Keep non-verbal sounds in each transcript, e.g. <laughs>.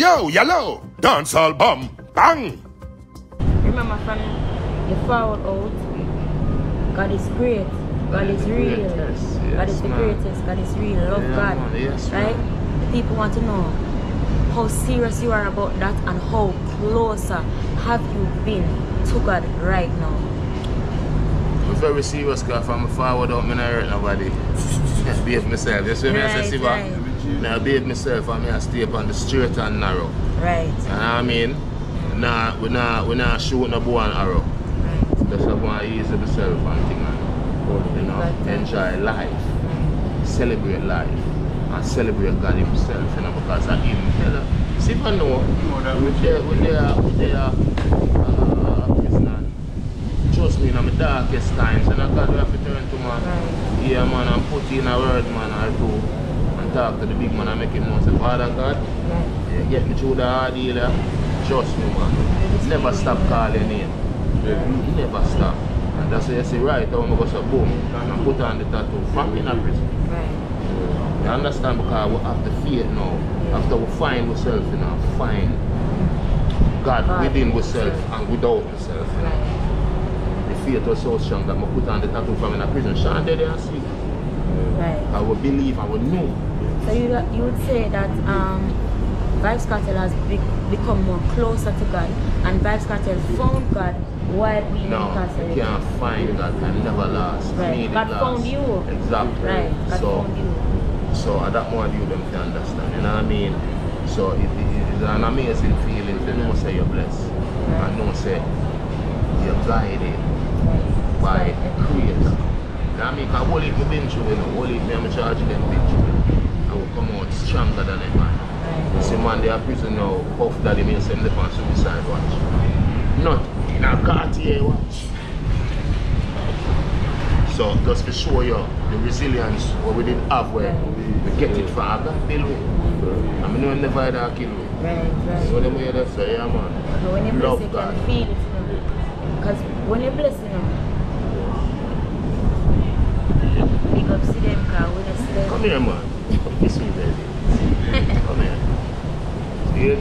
yo, yellow, dancehall bomb, bang. Remember from the forward out, God is great. God is real. Greatest, God is the man. greatest. God is real. Love Yeah, God. man, yes, right? man. People want to know how serious you are about that and how closer uh, have you been to God right now. I'm very serious because if I'm a forward out, I'm not hurt nobody. Just behave myself. You see me? I Right, say, right. Siva? Now behave myself and me I stay up on the straight and narrow. Right. You know what I mean? Nah, we not we not shooting a bow and arrow. Right. Just I want to ease myself and thing and you know, enjoy life, celebrate life, and celebrate God Himself, you know, because of Him. You know, see if I know, with their with their with their uh, prisoner, trust me, in my darkest times, and I God we have to turn to man, Right. yeah man, and put in a word man or two, and talk to the big man and make him know, say, Father God, you get me through the hard deal, yeah. trust me man, never stop calling. You never stop. And that's why you see right how I go so boom and put on the tattoo from in a prison. Right. You understand because we have the faith now. After we find ourselves, you know, find God God. within ourselves and without ourselves. You know. Right. Faith was so strong that I put on the tattoo from in a prison. Sean there and see. Right. I will believe and we know. So you you would say that um, Vybz Kartel has be, become more closer to God, and Vybz Kartel found God while being No, incarcerated. you can't find God can never last. Right. God last. found you. Exactly. Right. God so found you. So at that moment you them can understand, you know what I mean? So it, it, it's an amazing feeling to know say you're blessed. And know say you're guided by a creator. You I mean? All it me been through, you know, all it me I'm charging them through. I will come out stronger than it man. Right. See man, they are prison now, Puff Daddy may send them on suicide watch. Not in a Cartier watch. So just to show you the resilience what we didn't have where we get it from I bill. I mean no never had a kill. Right. Right. So them way that say, yeah man. But when you bless, you can feel it, you know. Because when you bless, you know, big up to them, because when you see them, Come here man. Kiss me baby. Come here. See it?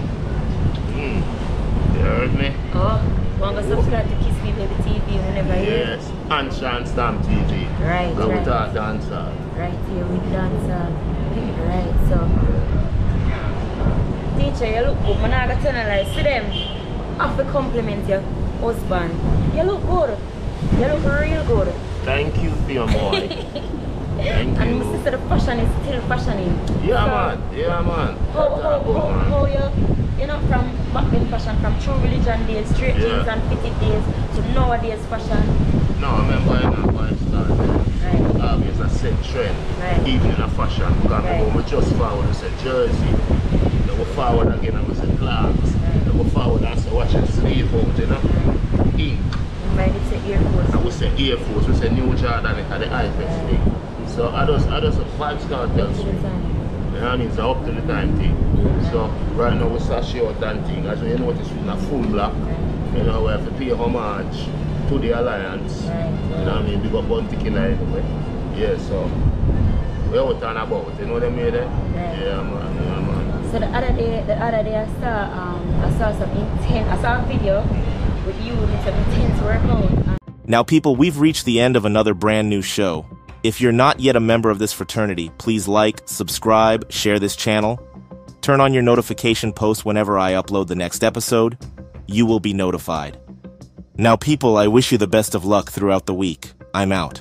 Mm. You heard me? oh, want to subscribe to Kiss Me Baby TV whenever you Yes. And Sean Stamp TV. Right, Go right. with our dancer. right here with dancer. Right, so. Teacher, you look good. Man, I got to tell you, see them. Have to compliment your husband. You look good. You look real good. Thank you, dear <laughs> boy. Thank And you. my the fashion is still fashioning. Yeah, So, man. Yeah, man. How, how, how, how you, you know, from back then fashion, from true religion days, straight Yeah. jeans and fitted days, to nowadays fashion. No, I remember when I started. Right. Um, it's a set trend, Right. even in a fashion. Because Right. when we just forward, we said jersey. Then we forward again and we said clocks. Then we forward and say watch your sleeve out, you know. Ink. Might it's a Air Force. And we say Air Force, we say New Jordan, had the IFS thing. So I just, I just a five star tell To the you. time. You know, it's up to the time thing. So right now we sashi out that thing. As you notice, we're in a full block. You know, we have to pay homage to the alliance. Right. You know what I mean? Big up Bounty Killer anyway. Yeah, so we're out and about. You know what I mean? eh? Right. Yeah, man. Yeah, man. So the other day, the other day I saw, um, I saw some intense, I saw a video with you with some intense workout. And Now, people, we've reached the end of another brand new show. If you're not yet a member of this fraternity, please like, subscribe, share this channel. Turn on your notification post whenever I upload the next episode. You will be notified. Now, people, I wish you the best of luck throughout the week. I'm out.